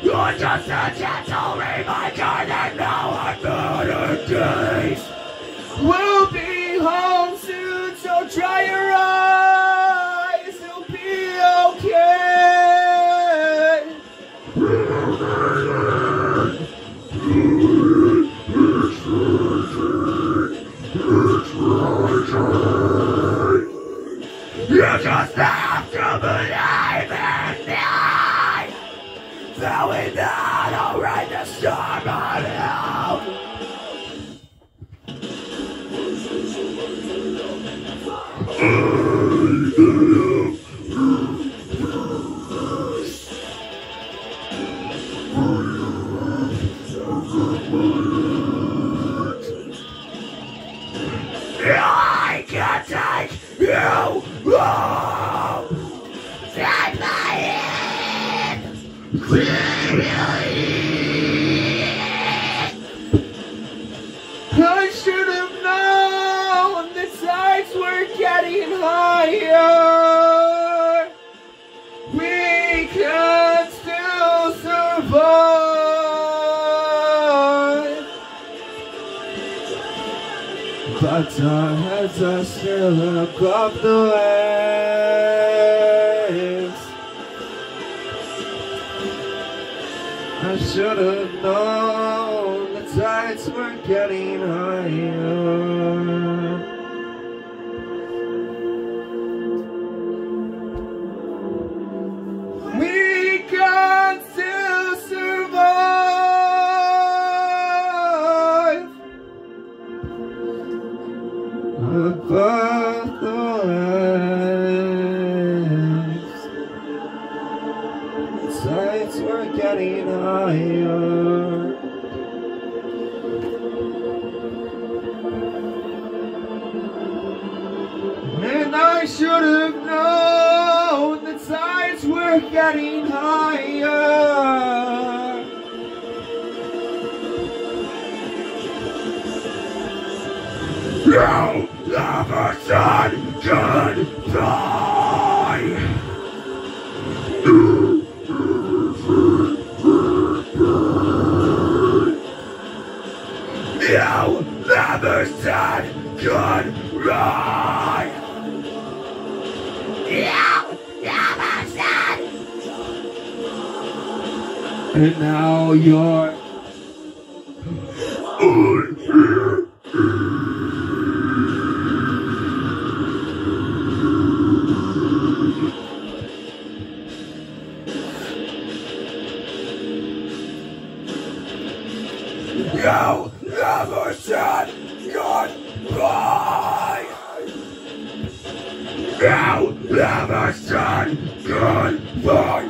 You're just a gentle reminder that now I'm better days. Have to believe in me. That I'll ride the storm I should have known the tides were getting higher. We can still survive. But our heads are still above the waves. I should have known the tides were getting higher. We can still survive above the And I should have known the tides were getting higher. You never said goodbye. Never said goodbye. You said. And now you're You never said goodbye. You never said goodbye.